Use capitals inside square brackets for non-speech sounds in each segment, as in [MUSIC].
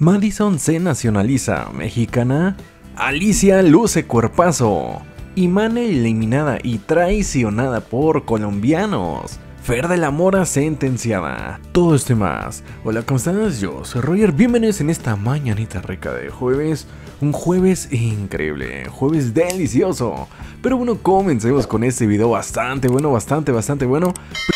Madison se nacionaliza mexicana. Alicia luce cuerpazo. Imane eliminada y traicionada por colombianos. Fer de la Mora sentenciada. Todo esto y más. Hola, ¿cómo estás? Yo soy Roger. Bienvenidos en esta mañanita rica de jueves. Un jueves increíble, jueves delicioso. Pero bueno, comencemos con este video bastante bueno, bastante, bastante bueno.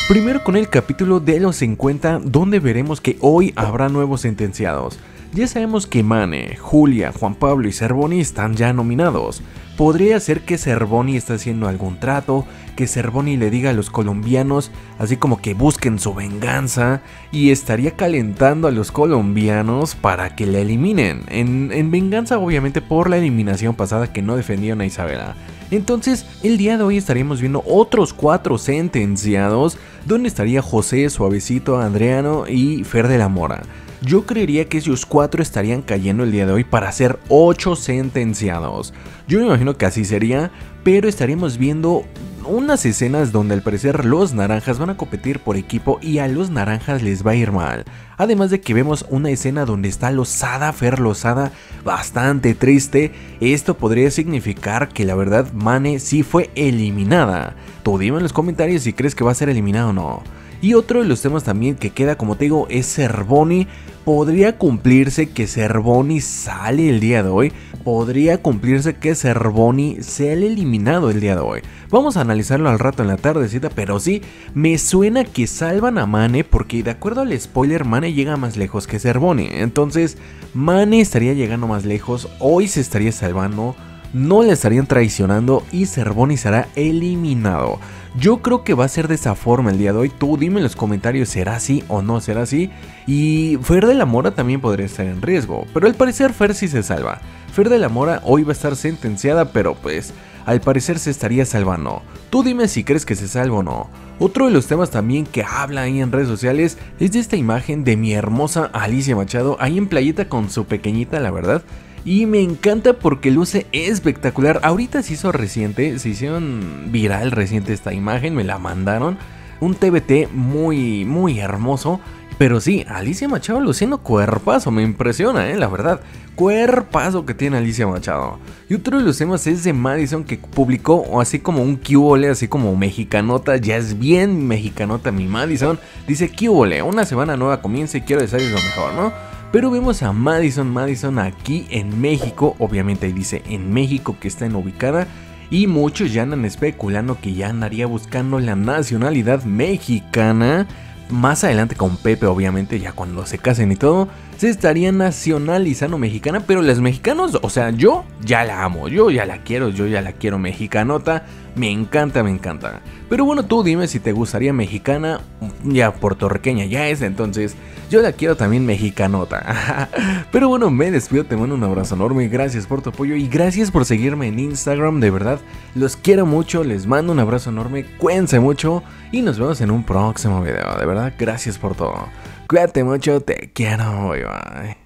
Primero con el capítulo de los 50, donde veremos que hoy habrá nuevos sentenciados. Ya sabemos que Mane, Julia, Juan Pablo y Cervoni están ya nominados. Podría ser que Cervoni está haciendo algún trato, que Cervoni le diga a los colombianos, así como que busquen su venganza, y estaría calentando a los colombianos para que la eliminen, en, en venganza obviamente por la eliminación pasada que no defendieron a Isabela. Entonces, el día de hoy estaríamos viendo otros cuatro sentenciados, donde estaría José, Suavecito, Adriano y Fer de la Mora. Yo creería que esos cuatro estarían cayendo el día de hoy para ser ocho sentenciados. Yo me imagino que así sería, pero estaríamos viendo unas escenas donde al parecer los naranjas van a competir por equipo y a los naranjas les va a ir mal. Además de que vemos una escena donde está Losada, Fer Losada, bastante triste. Esto podría significar que la verdad Mane sí fue eliminada. Tú dime en los comentarios si crees que va a ser eliminado o no. Y otro de los temas también que queda, como te digo, es Cervoni. Podría cumplirse que Cervoni sale el día de hoy. Podría cumplirse que Cervoni sea el eliminado el día de hoy. Vamos a analizarlo al rato en la tardecita, pero sí, me suena que salvan a Mane porque de acuerdo al spoiler, Mane llega más lejos que Cervoni. Entonces, Mane estaría llegando más lejos, hoy se estaría salvando, no le estarían traicionando y Cervoni será eliminado. Yo creo que va a ser de esa forma el día de hoy. Tú dime en los comentarios, ¿será así o no será así? Y Fer de la Mora también podría estar en riesgo, pero al parecer Fer sí se salva. Fer de la Mora hoy va a estar sentenciada, pero pues al parecer se estaría salvando. Tú dime si crees que se salva o no. Otro de los temas también que habla ahí en redes sociales es de esta imagen de mi hermosa Alicia Machado ahí en playita con su pequeñita, la verdad. Y me encanta porque luce espectacular. Ahorita se hizo reciente, se hicieron viral reciente esta imagen, me la mandaron. Un TBT muy, muy hermoso. Pero sí, Alicia Machado luciendo cuerpazo, me impresiona, eh, la verdad. Cuerpazo que tiene Alicia Machado. Y otro de los temas es de Madison que publicó así como un QOLE, así como mexicanota. Ya es bien mexicanota mi Madison. Dice QOLE, una semana nueva comienza y quiero desearles lo mejor, ¿no? Pero vemos a Madison Madison aquí en México, obviamente ahí dice en México que está en ubicada. Y muchos ya andan especulando que ya andaría buscando la nacionalidad mexicana. Más adelante con Pepe, obviamente, ya cuando se casen y todo, se estaría nacionalizando mexicana. Pero los mexicanos, o sea, yo ya la amo, yo ya la quiero, yo ya la quiero mexicanota. Me encanta, me encanta. Pero bueno, tú dime si te gustaría mexicana, ya puertorriqueña ya es, entonces yo la quiero también mexicanota. [LAUGHS] Pero bueno, me despido, te mando un abrazo enorme, gracias por tu apoyo y gracias por seguirme en Instagram, de verdad, los quiero mucho, les mando un abrazo enorme, cuídense mucho y nos vemos en un próximo video, de verdad, gracias por todo. Cuídate mucho, te quiero, bye bye.